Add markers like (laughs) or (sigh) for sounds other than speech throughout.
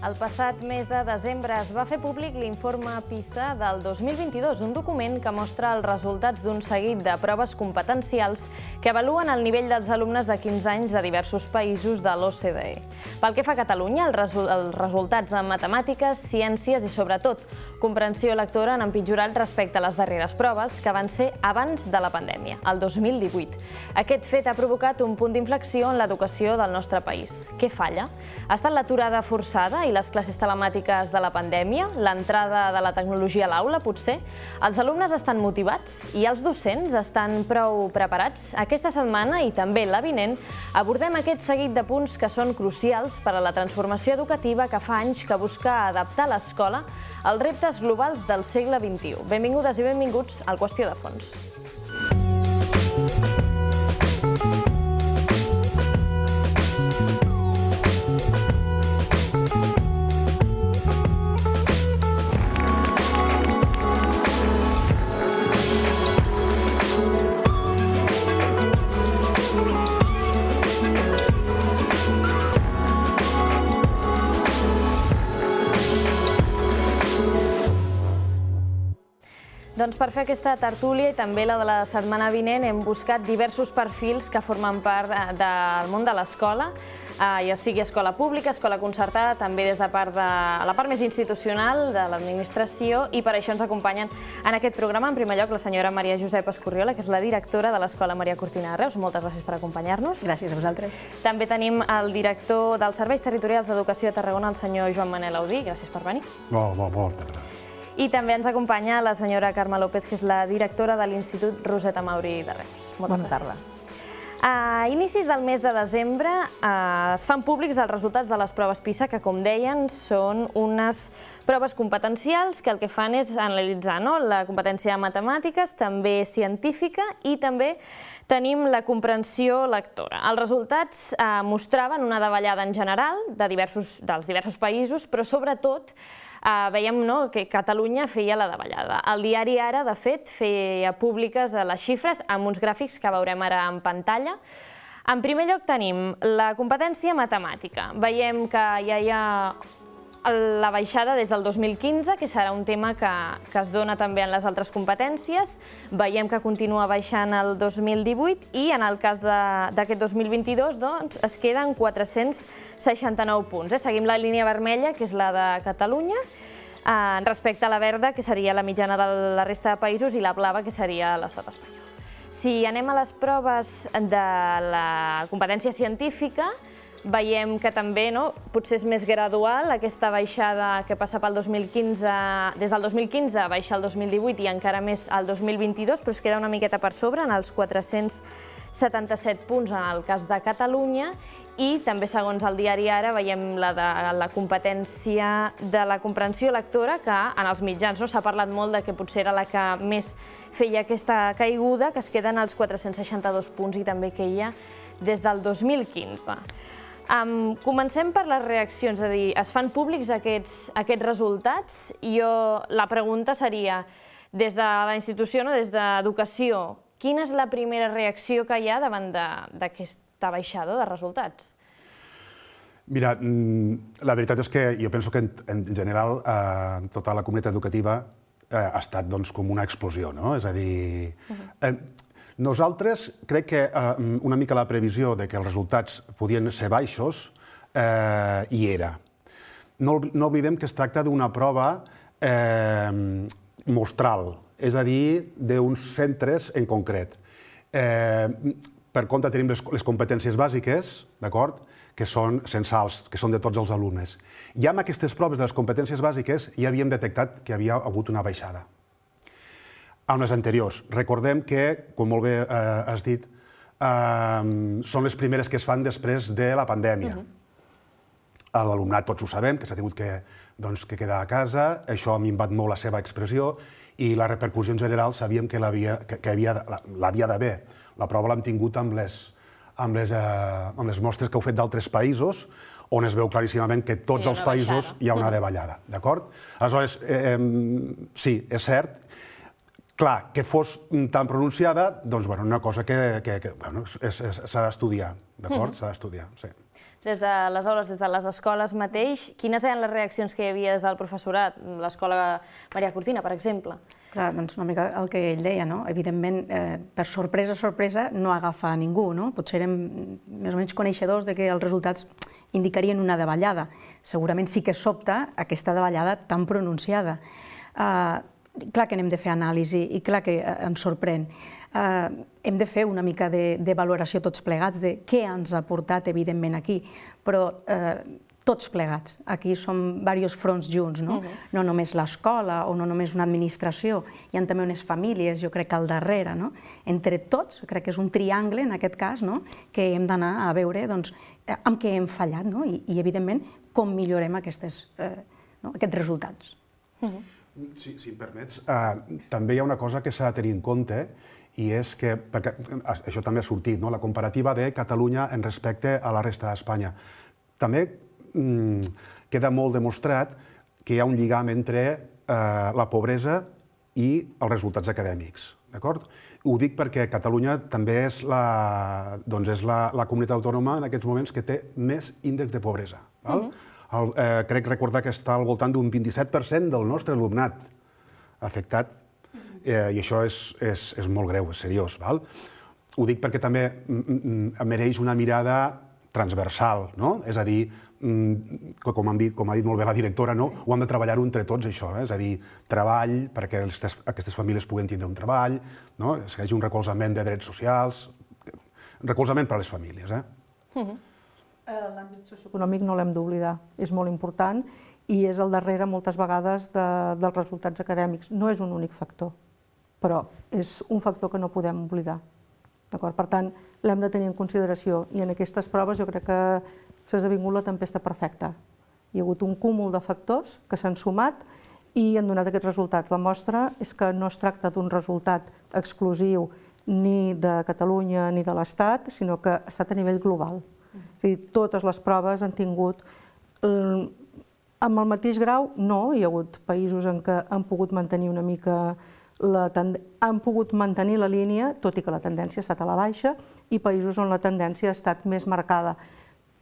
El passat mes de desembre es va fer públic l'informe PISA del 2022, un document que mostra els resultats d'un seguit de proves competencials que avaluen el nivell dels alumnes de 15 anys de diversos països de l'OCDE. Pel que fa a Catalunya, els resultats en matemàtiques, ciències i, sobretot, comprensió lectora han empitjorat respecte a les darreres proves, que van ser abans de la pandèmia, el 2018. Aquest fet ha provocat un punt d'inflexió en l'educació del nostre país. Què falla? Ha estat l'aturada forçada i les classes telemàtiques de la pandèmia, l'entrada de la tecnologia a l'aula, potser? Els alumnes estan motivats i els docents estan prou preparats? Aquesta setmana i també la vinent abordem aquest seguit de punts que són crucials per a la transformació educativa que fa anys que busca adaptar l'escola als reptes globals del segle XXI. Benvingudes i benvinguts al Qüestió de Fons. Per fer aquesta tertúlia i també la de la setmana vinent hem buscat diversos perfils que formen part eh, del món de l'escola, eh, ja sigui escola pública, escola concertada, també des de part de la part més institucional de l'administració i per això ens acompanyen en aquest programa. En primer lloc, la senyora Maria Josep Escorriola, que és la directora de l'Escola Maria Cortina de Reus. Moltes gràcies per acompanyar-nos. Gràcies a vosaltres. També tenim el director dels Serveis Territorials d'Educació de Tarragona, el senyor Joan Manel Audí. Gràcies per venir. Molt, molt, molt. gràcies. I també ens acompanya la senyora Carme López, que és la directora de l'Institut Roseta Mauri de Reus. Moltes Bona tarda. A inicis del mes de desembre eh, es fan públics els resultats de les proves PISA, que, com deien, són unes proves competencials que el que fan és analitzar no? la competència de matemàtiques, també científica i també tenim la comprensió lectora. Els resultats eh, mostraven una davallada en general de diversos, dels diversos països, però sobretot eh, veiem no, que Catalunya feia la davallada. El diari Ara, de fet, feia públiques les xifres amb uns gràfics que veurem ara en pantalla. En primer lloc tenim la competència matemàtica. Veiem que ja hi ha la baixada des del 2015, que serà un tema que, que es dona també en les altres competències. Veiem que continua baixant el 2018 i en el cas d'aquest 2022 doncs, es queden 469 punts. Eh? Seguim la línia vermella, que és la de Catalunya, eh, respecte a la verda, que seria la mitjana de la resta de països, i la blava, que seria l'estat espanyol. Si anem a les proves de la competència científica, veiem que també no, potser és més gradual aquesta baixada que passa pel 2015, des del 2015 baixa el 2018 i encara més al 2022, però es queda una miqueta per sobre, en els 477 punts en el cas de Catalunya, i també, segons el diari Ara, veiem la de la competència de la comprensió lectora, que en els mitjans s'ha no, parlat molt de que potser era la que més feia aquesta caiguda, que es queden als 462 punts i també queia des del 2015. Um, comencem per les reaccions, és a dir, es fan públics aquests, aquests resultats? Jo, la pregunta seria, des de la institució, no, des d'educació, quina és la primera reacció que hi ha davant d'aquesta baixada de resultats? Mira, mm, la veritat és que jo penso que en, en general eh, tota la comunitat educativa eh, ha estat doncs, com una explosió, no? És a dir, -huh. eh, nosaltres crec que eh, una mica la previsió de que els resultats podien ser baixos eh, hi era. No, no oblidem que es tracta d'una prova eh, mostral, és a dir, d'uns centres en concret. Eh, per compte tenim les, les competències bàsiques, d'acord?, que són censals, que són de tots els alumnes. I amb aquestes proves de les competències bàsiques ja havíem detectat que havia hagut una baixada amb les anteriors. Recordem que, com molt bé eh, has dit, eh, són les primeres que es fan després de la pandèmia. Uh -huh. L'alumnat tots ho sabem, que s'ha tingut que, doncs, que quedar a casa, això ha minvat molt la seva expressió i la repercussió en general sabíem que l'havia que, d'haver. La prova l'hem tingut amb les, amb, les, eh, amb les mostres que heu fet d'altres països, on es veu claríssimament que tots els països baixada. hi ha una davallada, d'acord? Aleshores, eh, sí, és cert, Clar, que fos tan pronunciada, doncs, bueno, una cosa que, que, que bueno, s'ha d'estudiar, d'acord? Mm -hmm. S'ha d'estudiar, sí. des de les aules, des de les escoles mateix, quines eren les reaccions que hi havia des del professorat? L'escola Maria Cortina, per exemple. Clar, doncs una mica el que ell deia, no? Evidentment, eh, per sorpresa, sorpresa, no agafa a ningú, no? Potser érem més o menys coneixedors de que els resultats indicarien una davallada. Segurament sí que sobta aquesta davallada tan pronunciada. Eh, clar que n'hem de fer anàlisi i clar que eh, ens sorprèn. Eh, hem de fer una mica de, de valoració tots plegats de què ens ha portat, evidentment, aquí, però eh, tots plegats. Aquí som diversos fronts junts, no? Uh -huh. No només l'escola o no només una administració, hi ha també unes famílies, jo crec que al darrere, no? Entre tots, crec que és un triangle, en aquest cas, no? que hem d'anar a veure doncs, eh, amb què hem fallat no? I, i, evidentment, com millorem aquestes, eh, no? aquests resultats. Uh -huh. Si, si em permets, uh, també hi ha una cosa que s'ha de tenir en compte i és que, perquè això també ha sortit, no? la comparativa de Catalunya en respecte a la resta d'Espanya. També mm, queda molt demostrat que hi ha un lligam entre eh, la pobresa i els resultats acadèmics. D'acord? Ho dic perquè Catalunya també és la, doncs és la, la comunitat autònoma en aquests moments que té més índex de pobresa. Val? Uh -huh el, eh, crec recordar que està al voltant d'un 27% del nostre alumnat afectat, eh, i això és, és, és molt greu, és seriós. Val? Ho dic perquè també mereix una mirada transversal, no? és a dir, que com, han dit, com ha dit molt bé la directora, no? ho hem de treballar entre tots, això, eh? és a dir, treball perquè aquestes, aquestes famílies puguen tindre un treball, no? que hi hagi un recolzament de drets socials, recolzament per a les famílies. Eh? Uh -huh. Eh, l'àmbit socioeconòmic no l'hem d'oblidar, és molt important i és al darrere moltes vegades de, dels resultats acadèmics. No és un únic factor, però és un factor que no podem oblidar. Per tant, l'hem de tenir en consideració i en aquestes proves jo crec que s'ha esdevingut la tempesta perfecta. Hi ha hagut un cúmul de factors que s'han sumat i han donat aquests resultats. La mostra és que no es tracta d'un resultat exclusiu ni de Catalunya ni de l'Estat, sinó que ha estat a nivell global. Dir, totes les proves han tingut eh, amb el mateix grau, no, hi ha hagut països en què han pogut mantenir una mica la han pogut mantenir la línia, tot i que la tendència ha estat a la baixa, i països on la tendència ha estat més marcada,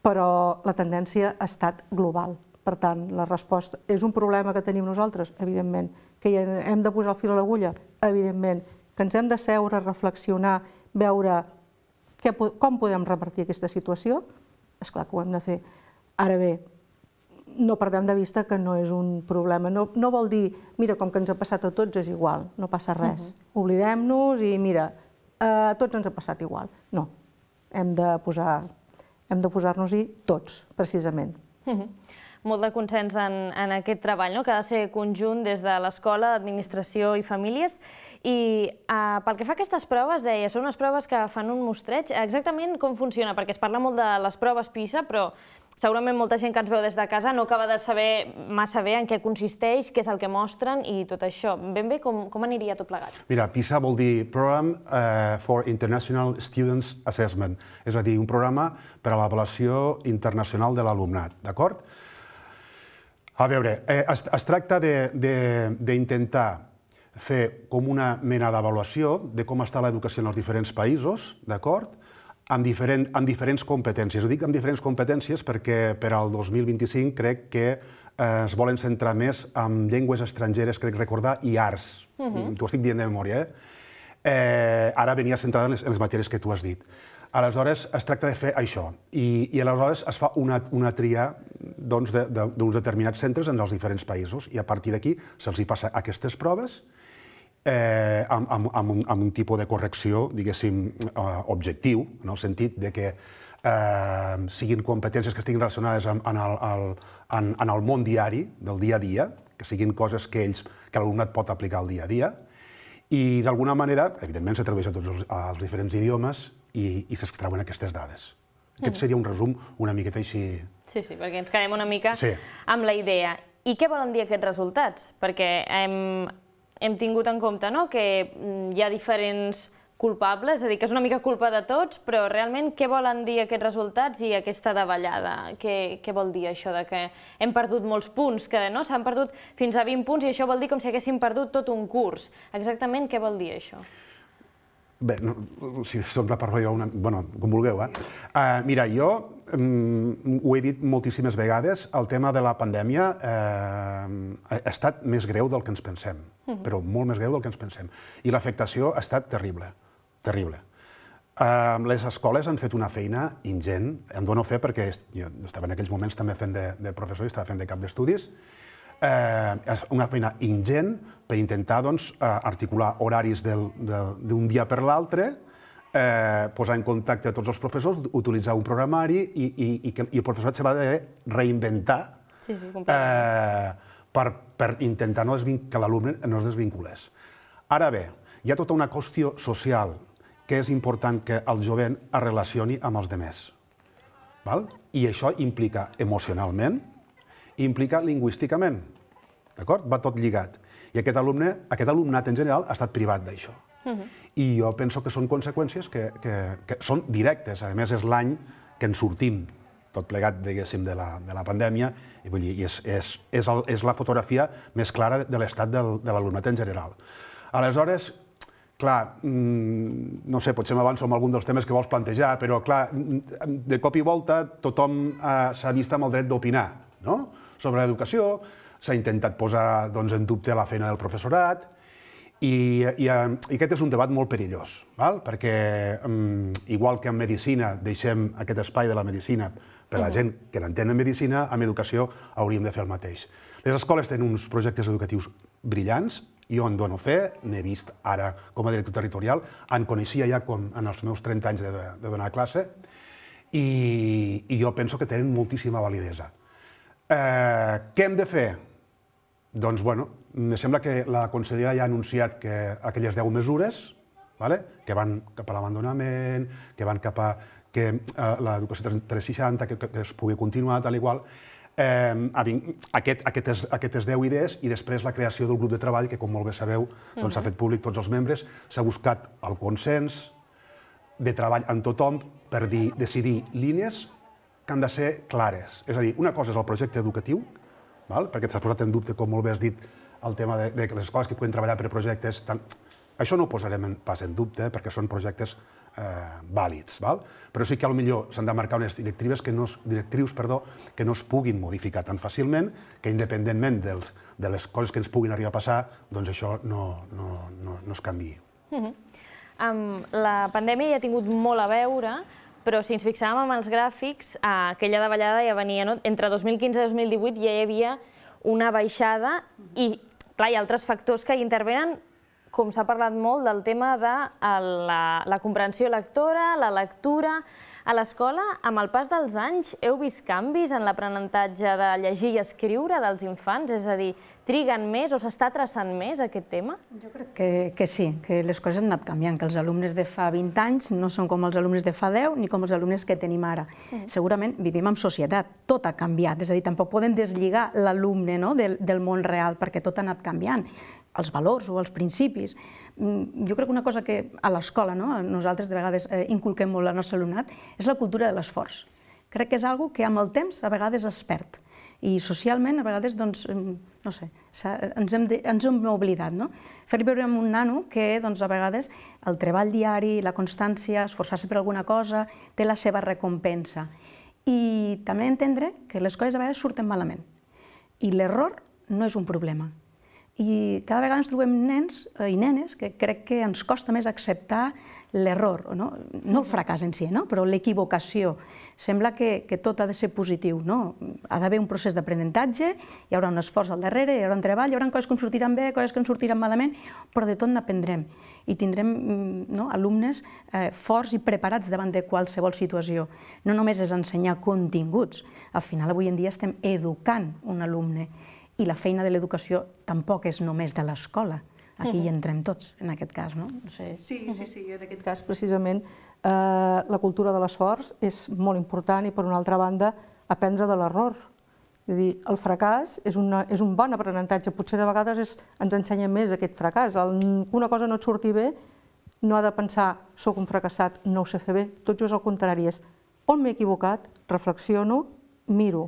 però la tendència ha estat global. Per tant, la resposta és un problema que tenim nosaltres, evidentment, que hem de posar el fil a l'agulla, evidentment, que ens hem de seure, reflexionar, veure què, com podem repartir aquesta situació? És clar que ho hem de fer. Ara bé, no perdem de vista que no és un problema. No, no vol dir, mira, com que ens ha passat a tots és igual, no passa res. Uh -huh. Oblidem-nos i mira, a tots ens ha passat igual. No, hem de posar hem de posar-nos-hi tots, precisament. Uh -huh molt de consens en, en aquest treball, no? que ha de ser conjunt des de l'escola, administració i famílies. I uh, pel que fa a aquestes proves, deia, són unes proves que fan un mostreig. Exactament com funciona? Perquè es parla molt de les proves PISA, però segurament molta gent que ens veu des de casa no acaba de saber massa bé en què consisteix, què és el que mostren i tot això. Ben bé, com, com aniria tot plegat? Mira, PISA vol dir Program uh, for International Students Assessment, és a dir, un programa per a l'avaluació internacional de l'alumnat, d'acord? A veure, eh, es, es tracta d'intentar fer com una mena d'avaluació de com està l'educació en els diferents països, d'acord? Amb, diferent, amb diferents competències. Ho dic amb diferents competències perquè per al 2025 crec que eh, es volen centrar més en llengües estrangeres, crec recordar, i arts. Uh -huh. T'ho estic dient de memòria, eh? eh ara venia centrada en les, en les matèries que tu has dit. Aleshores, es tracta de fer això. I, i aleshores es fa una, una tria d'uns de, de, determinats centres en els diferents països i a partir d'aquí se'ls passa aquestes proves eh, amb, amb, amb, un, amb un tipus de correcció, diguéssim, eh, objectiu, en el sentit de que eh, siguin competències que estiguin relacionades amb, en, el, el, en, en el món diari, del dia a dia, que siguin coses que ells, que l'alumnat pot aplicar al dia a dia, i d'alguna manera, evidentment, se tradueix a tots els, als diferents idiomes i, i s'extrauen aquestes dades. Aquest mm. seria un resum una miqueta així Sí, sí, perquè ens quedem una mica sí. amb la idea. I què volen dir aquests resultats? Perquè hem, hem tingut en compte no? que mm, hi ha diferents culpables, és a dir, que és una mica culpa de tots, però realment què volen dir aquests resultats i aquesta davallada? Què, què vol dir això de que hem perdut molts punts, que no s'han perdut fins a 20 punts i això vol dir com si haguéssim perdut tot un curs. Exactament què vol dir això? Bé, no, si sembla per jo una... Bueno, com vulgueu, eh? Uh, mira, jo um, ho he dit moltíssimes vegades, el tema de la pandèmia uh, ha estat més greu del que ens pensem, uh -huh. però molt més greu del que ens pensem. I l'afectació ha estat terrible, terrible. Uh, les escoles han fet una feina ingent, em dono fe perquè jo estava en aquells moments també fent de, de professor i estava fent de cap d'estudis, eh, una feina ingent per intentar doncs, eh, articular horaris d'un dia per l'altre, eh, posar en contacte a tots els professors, utilitzar un programari i, i, i, que, i el professorat se va de reinventar sí, sí, eh, per, per intentar no que l'alumne no es desvinculés. Ara bé, hi ha tota una qüestió social que és important que el jovent es relacioni amb els demés. Val? I això implica emocionalment, implica lingüísticament. D'acord? Va tot lligat. I aquest, alumne, aquest alumnat en general ha estat privat d'això. Uh -huh. I jo penso que són conseqüències que, que, que són directes. A més, és l'any que ens sortim tot plegat, diguéssim, de la, de la pandèmia, i vull dir, és, és, és, el, és la fotografia més clara de l'estat de l'alumnat en general. Aleshores, clar, mm, no sé, potser m'avanço amb algun dels temes que vols plantejar, però clar, de cop i volta tothom eh, s'ha vist amb el dret d'opinar, no?, sobre l'educació, s'ha intentat posar doncs, en dubte la feina del professorat, i, i, i aquest és un debat molt perillós, val? perquè um, igual que en medicina deixem aquest espai de la medicina per a la gent que n'entén en medicina, amb educació hauríem de fer el mateix. Les escoles tenen uns projectes educatius brillants, jo en dono fe, n'he vist ara com a director territorial, en coneixia ja com en els meus 30 anys de, de donar classe, i, i jo penso que tenen moltíssima validesa. Eh, què hem de fer? Doncs, bueno, me sembla que la consellera ja ha anunciat que aquelles 10 mesures, vale? que van cap a l'abandonament, que van cap a que eh, l'educació 360, que, que es pugui continuar, tal i qual, eh, aquest, aquestes, aquestes 10 idees i després la creació del grup de treball, que com molt bé sabeu, doncs s'ha fet públic tots els membres, s'ha buscat el consens de treball amb tothom per dir, decidir línies que han de ser clares. És a dir, una cosa és el projecte educatiu, val? perquè s'ha posat en dubte, com molt bé has dit, el tema de, de les escoles que puguen treballar per projectes. Tant... Això no ho posarem en, pas en dubte, perquè són projectes eh, vàlids, val? però sí que millor s'han de marcar unes directrius que no es, directrius perdó, que no es puguin modificar tan fàcilment, que independentment dels, de les coses que ens puguin arribar a passar, doncs això no, no, no, no es canvi. Uh -huh. um, la pandèmia ja ha tingut molt a veure però si ens fixàvem en els gràfics, eh, aquella davallada ja venia, no? entre 2015 i 2018 ja hi havia una baixada i, clar, hi ha altres factors que hi intervenen, com s'ha parlat molt del tema de la, la comprensió lectora, la lectura, a l'escola, amb el pas dels anys, heu vist canvis en l'aprenentatge de llegir i escriure dels infants? És a dir, triguen més o s'està traçant més aquest tema? Jo crec que, que sí, que les coses han anat canviant, que els alumnes de fa 20 anys no són com els alumnes de fa 10 ni com els alumnes que tenim ara. Mm. Segurament vivim en societat, tot ha canviat, és a dir, tampoc podem deslligar l'alumne no, del, del món real, perquè tot ha anat canviant els valors o els principis. Mm, jo crec que una cosa que a l'escola no, nosaltres de vegades eh, inculquem molt al nostre alumnat és la cultura de l'esforç. Crec que és algo que amb el temps a vegades es perd i socialment a vegades, doncs, no sé, ens hem, de, ens hem oblidat, no? Fer veure amb un nano que, doncs, a vegades el treball diari, la constància, esforçar-se per alguna cosa, té la seva recompensa. I també entendre que les coses a vegades surten malament. I l'error no és un problema, i cada vegada ens trobem nens eh, i nenes que crec que ens costa més acceptar l'error, no? no el fracàs en si, no? però l'equivocació. Sembla que, que tot ha de ser positiu. No? Ha d'haver un procés d'aprenentatge, hi haurà un esforç al darrere, hi haurà un treball, hi haurà coses que ens sortiran bé, coses que ens sortiran malament, però de tot n'aprendrem. I tindrem mm, no, alumnes eh, forts i preparats davant de qualsevol situació. No només és ensenyar continguts, al final avui en dia estem educant un alumne i la feina de l'educació tampoc és només de l'escola. Aquí hi entrem tots, en aquest cas, no? no sé. Sí, sí, sí, en aquest cas, precisament, eh, la cultura de l'esforç és molt important i, per una altra banda, aprendre de l'error. És dir, el fracàs és, una, és un bon aprenentatge, potser de vegades és, ens ensenya més aquest fracàs. El, una cosa no et surti bé, no ha de pensar, sóc un fracassat, no ho sé fer bé, tot just el contrari és, on m'he equivocat, reflexiono, miro,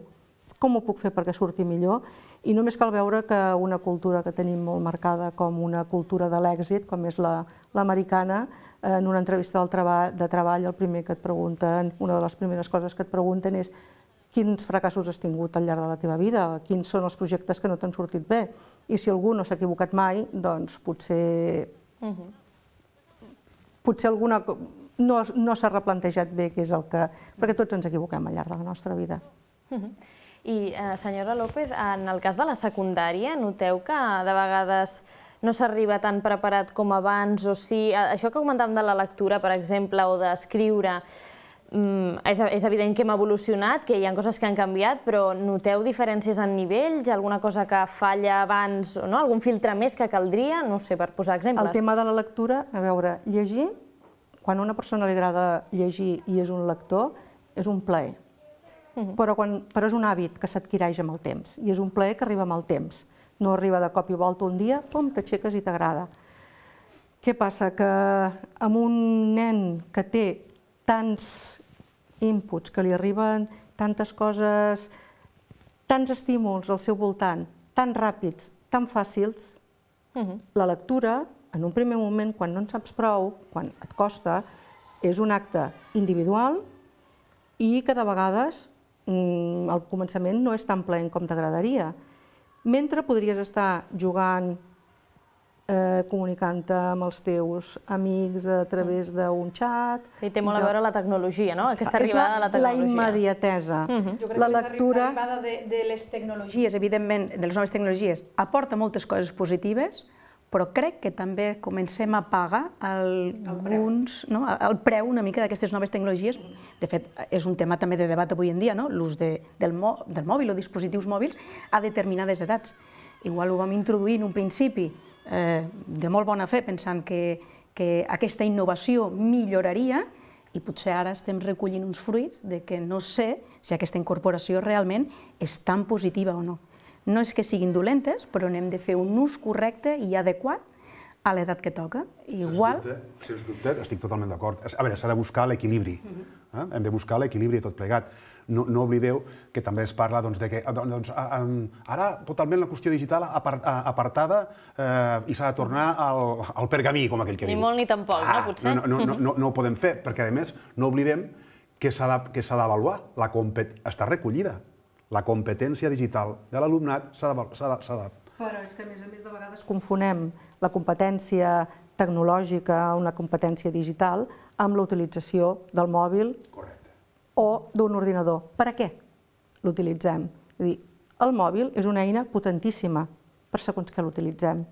com ho puc fer perquè surti millor? I només cal veure que una cultura que tenim molt marcada com una cultura de l'èxit, com és l'americana, la, en una entrevista del treball, de treball el primer que et pregunten, una de les primeres coses que et pregunten és quins fracassos has tingut al llarg de la teva vida, quins són els projectes que no t'han sortit bé. I si algú no s'ha equivocat mai, doncs potser... Uh -huh. Potser alguna... no, no s'ha replantejat bé què és el que... Perquè tots ens equivoquem al llarg de la nostra vida. Uh -huh. I, eh, senyora López, en el cas de la secundària, noteu que de vegades no s'arriba tan preparat com abans, o si... Això que comentàvem de la lectura, per exemple, o d'escriure, Mm, és, és evident que hem evolucionat, que hi ha coses que han canviat, però noteu diferències en nivells, alguna cosa que falla abans, no? algun filtre més que caldria? No sé, per posar exemples. El tema de la lectura, a veure, llegir, quan a una persona li agrada llegir i és un lector, és un plaer. Uh -huh. però, quan, però és un hàbit que s'adquireix amb el temps, i és un plaer que arriba amb el temps. No arriba de cop i volta un dia, pum, t'aixeques i t'agrada. Què passa? Que amb un nen que té tants inputs, que li arriben tantes coses, tants estímuls al seu voltant, tan ràpids, tan fàcils, uh -huh. la lectura, en un primer moment, quan no en saps prou, quan et costa, és un acte individual i que de vegades al començament no és tan plen com t'agradaria. Mentre podries estar jugant eh, comunicant-te amb els teus amics a través mm. d'un xat. I té molt a veure la tecnologia, no? Aquesta arribada de la tecnologia. La immediatesa. Uh -huh. Jo crec la que lectura... l'arribada de, de les tecnologies, evidentment, de les noves tecnologies, aporta moltes coses positives, però crec que també comencem a pagar alguns, el, no? el preu una mica d'aquestes noves tecnologies. De fet, és un tema també de debat avui en dia, no? l'ús de, del, mo, del mòbil o dispositius mòbils a determinades edats. Igual ho vam introduir en un principi eh, de molt bona fe, pensant que, que aquesta innovació milloraria, i potser ara estem recollint uns fruits de que no sé si aquesta incorporació realment és tan positiva o no. No és que siguin dolentes, però n'hem de fer un ús correcte i adequat a l'edat que toca. Igual... Sens dubte, sens dubte estic totalment d'acord. A veure, s'ha de buscar l'equilibri. -huh. eh? Hem de buscar l'equilibri tot plegat no, no oblideu que també es parla doncs, de que doncs, ara totalment la qüestió digital apartada eh, i s'ha de tornar al, al pergamí, com aquell que ni diu. Ni molt ni tampoc, ah, no, potser? No, no, no, no, no ho podem fer, perquè a més no oblidem que s'ha d'avaluar, la compet està recollida. La competència digital de l'alumnat s'ha de... Però és que, a més a més, de vegades confonem la competència tecnològica, una competència digital, amb la utilització del mòbil Correcte o d'un ordinador. Per a què l'utilitzem? És dir, el mòbil és una eina potentíssima per segons què l'utilitzem.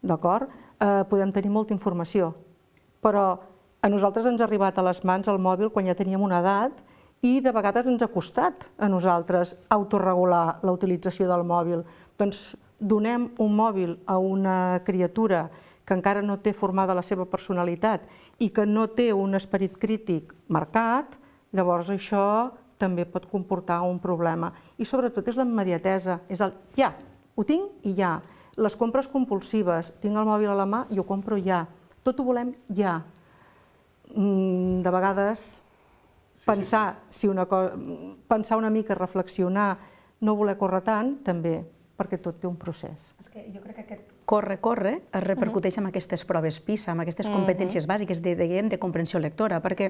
D'acord? Eh, podem tenir molta informació, però a nosaltres ens ha arribat a les mans el mòbil quan ja teníem una edat i de vegades ens ha costat a nosaltres autorregular la utilització del mòbil. Doncs donem un mòbil a una criatura que encara no té formada la seva personalitat i que no té un esperit crític marcat, Llavors això també pot comportar un problema. I sobretot és la immediatesa, és el ja, ho tinc i ja. Les compres compulsives, tinc el mòbil a la mà i ho compro ja. Tot ho volem ja. Mm, de vegades pensar, si una cosa, pensar una mica, reflexionar, no voler córrer tant, també, perquè tot té un procés. És que jo crec que aquest corre, corre, es repercuteix amb aquestes proves PISA, amb aquestes competències bàsiques de, de, de comprensió lectora, perquè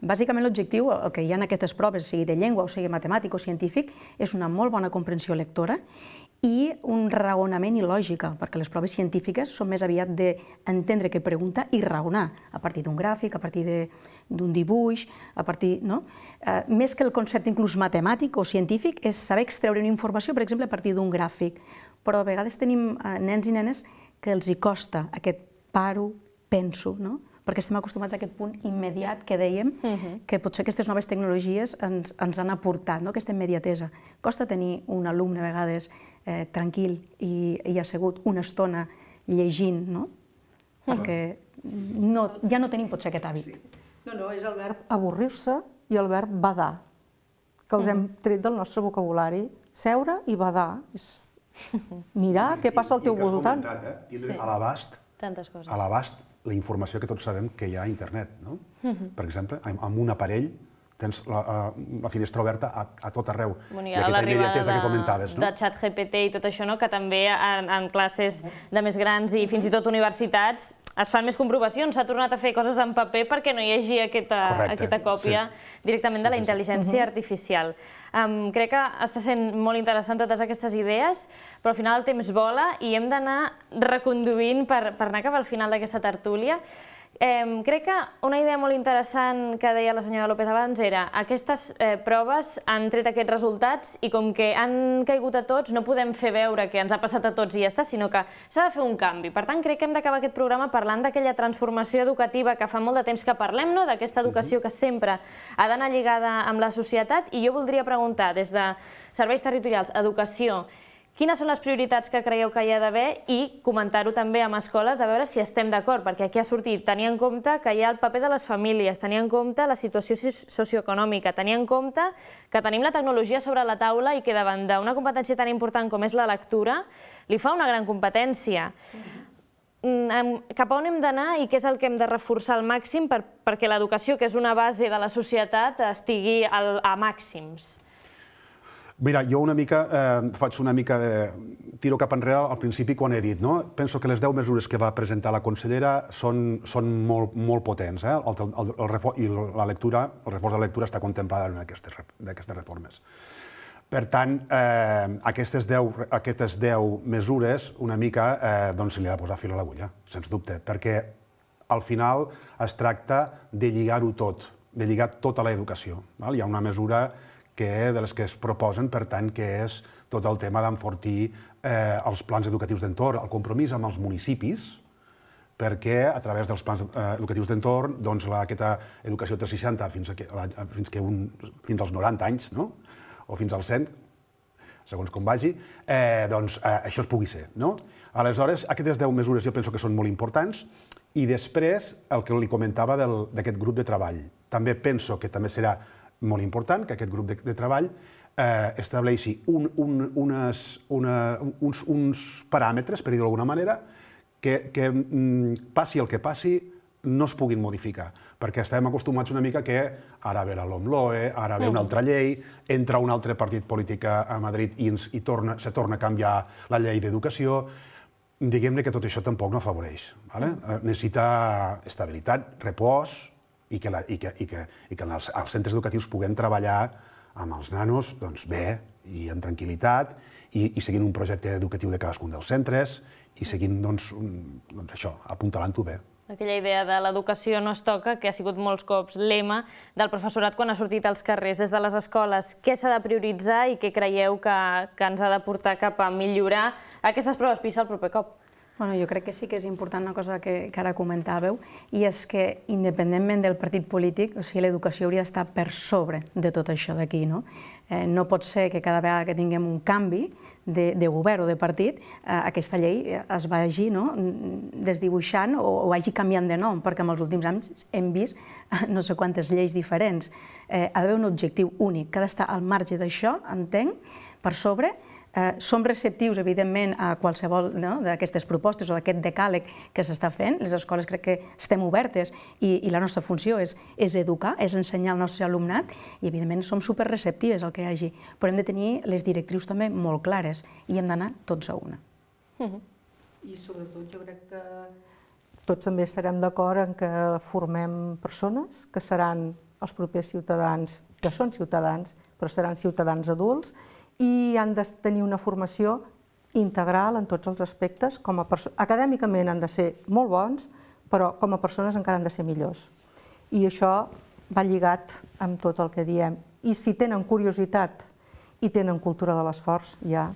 bàsicament l'objectiu, el que hi ha en aquestes proves, sigui de llengua o sigui matemàtic o científic, és una molt bona comprensió lectora i un raonament i lògica, perquè les proves científiques són més aviat d'entendre què pregunta i raonar, a partir d'un gràfic, a partir d'un dibuix, a partir... No? Eh, més que el concepte inclús matemàtic o científic, és saber extreure una informació, per exemple, a partir d'un gràfic però a vegades tenim eh, nens i nenes que els hi costa aquest paro, penso, no? perquè estem acostumats a aquest punt immediat que dèiem, uh -huh. que potser aquestes noves tecnologies ens, ens han aportat, no? aquesta immediatesa. Costa tenir un alumne a vegades eh, tranquil i, i assegut una estona llegint, no? perquè no, ja no tenim potser aquest hàbit. Sí. No, no, és el verb avorrir-se i el verb badar, que els hem tret del nostre vocabulari. Seure i badar, és mirar què passa al teu voltant. Eh? I sí. a l'abast, Tantes coses. a l'abast, la informació que tots sabem que hi ha a internet, no? Uh -huh. Per exemple, amb un aparell tens la, eh, la finestra oberta a, a tot arreu. Bueno, I hi ha aquesta l'arribada immediatesa de, que comentaves, no? de xat GPT i tot això, no? que també en, en classes de més grans i fins i tot universitats es fan més comprovacions. S'ha tornat a fer coses en paper perquè no hi hagi aquesta, Correcte, aquesta còpia sí. directament de la intel·ligència artificial. Um, crec que està sent molt interessant totes aquestes idees, però al final el temps vola i hem d'anar reconduint per, per anar cap al final d'aquesta tertúlia. Eh, crec que una idea molt interessant que deia la senyora López abans era aquestes eh, proves han tret aquests resultats i com que han caigut a tots no podem fer veure que ens ha passat a tots i ja està, sinó que s'ha de fer un canvi. Per tant, crec que hem d'acabar aquest programa parlant d'aquella transformació educativa que fa molt de temps que parlem, no? d'aquesta educació que sempre ha d'anar lligada amb la societat i jo voldria preguntar des de serveis territorials, educació, Quines són les prioritats que creieu que hi ha d'haver i comentar-ho també amb escoles de veure si estem d'acord, perquè aquí ha sortit tenir en compte que hi ha el paper de les famílies, tenir en compte la situació socioeconòmica, tenir en compte que tenim la tecnologia sobre la taula i que davant d'una competència tan important com és la lectura, li fa una gran competència. Mm, cap a on hem d'anar i què és el que hem de reforçar al màxim per, perquè l'educació, que és una base de la societat, estigui al, a màxims? Mira, jo una mica eh, faig una mica de tiro cap enrere al principi quan he dit, no? Penso que les 10 mesures que va presentar la consellera són, són molt, molt potents, eh? El, el, el, el i la lectura, el reforç de la lectura està contemplat en aquestes, aquestes reformes. Per tant, eh, aquestes, 10, aquestes 10 mesures, una mica, eh, doncs li ha de posar fil a l'agulla, sens dubte, perquè al final es tracta de lligar-ho tot, de lligar tota l'educació. Hi ha una mesura que, de les que es proposen, per tant, que és tot el tema d'enfortir eh, els plans educatius d'entorn, el compromís amb els municipis, perquè a través dels plans eh, educatius d'entorn, doncs, la, aquesta educació 360 fins, a que, fins, que un, fins als 90 anys, no? o fins als 100, segons com vagi, eh, doncs eh, això es pugui ser. No? Aleshores, aquestes 10 mesures jo penso que són molt importants i després el que li comentava d'aquest grup de treball. També penso que també serà molt important que aquest grup de, de treball eh, estableixi un, un, unes, una, uns, uns paràmetres, per dir-ho d'alguna manera, que, que mm, passi el que passi, no es puguin modificar, perquè estem acostumats una mica que ara ve la LOMLOE, ara ve una altra llei, entra un altre partit polític a Madrid i, ens, i torna, se torna a canviar la llei d'educació, diguem-ne que tot això tampoc no afavoreix. Vale? Mm. Necessita estabilitat, repòs, i que, la, i que, i que, i que els, els centres educatius puguem treballar amb els nanos doncs, bé i amb tranquil·litat i, i seguint un projecte educatiu de cadascun dels centres i seguint doncs, un, doncs això, apuntalant-ho bé. Aquella idea de l'educació no es toca, que ha sigut molts cops lema del professorat quan ha sortit als carrers des de les escoles. Què s'ha de prioritzar i què creieu que, que ens ha de portar cap a millorar aquestes proves PISA el proper cop? Bueno, jo crec que sí que és important una cosa que, que ara comentàveu, i és que, independentment del partit polític, o sigui, l'educació hauria d'estar per sobre de tot això d'aquí. No? Eh, no pot ser que cada vegada que tinguem un canvi de, de govern o de partit, eh, aquesta llei es vagi no, desdibuixant o, o vagi canviant de nom, perquè en els últims anys hem vist no sé quantes lleis diferents. Eh, ha d'haver un objectiu únic, que ha d'estar al marge d'això, entenc, per sobre, Eh, som receptius, evidentment, a qualsevol no, d'aquestes propostes o d'aquest decàleg que s'està fent. Les escoles crec que estem obertes i, i la nostra funció és, és educar, és ensenyar al nostre alumnat i, evidentment, som superreceptives al que hi hagi. Però hem de tenir les directrius també molt clares i hem d'anar tots a una. Uh -huh. I sobretot jo crec que tots també estarem d'acord en que formem persones que seran els propers ciutadans, que són ciutadans, però seran ciutadans adults i han de tenir una formació integral en tots els aspectes. Com a Acadèmicament han de ser molt bons, però com a persones encara han de ser millors. I això va lligat amb tot el que diem. I si tenen curiositat i tenen cultura de l'esforç, ja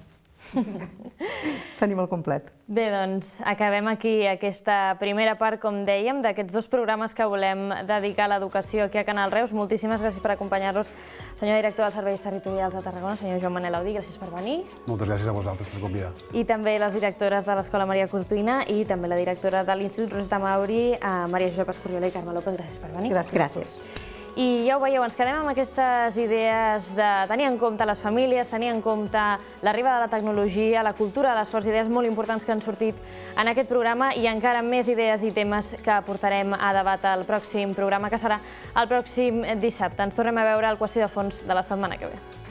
(laughs) Tenim el complet. Bé, doncs acabem aquí aquesta primera part, com dèiem, d'aquests dos programes que volem dedicar a l'educació aquí a Canal Reus. Moltíssimes gràcies per acompanyar-nos, senyor director dels Serveis Territorials de Tarragona, senyor Joan Manel Audi, gràcies per venir. Moltes gràcies a vosaltres per convidar. I també les directores de l'Escola Maria Cortuina i també la directora de l'Institut Rosetta Mauri, Maria Josep Escorriola i Carme López, gràcies per venir. Gràcies. gràcies. I ja ho veieu, ens quedem amb aquestes idees de tenir en compte les famílies, tenir en compte l'arribada de la tecnologia, la cultura de l'esforç, idees molt importants que han sortit en aquest programa i encara més idees i temes que portarem a debat al pròxim programa, que serà el pròxim dissabte. Ens tornem a veure al Qüestió de Fons de la setmana que ve.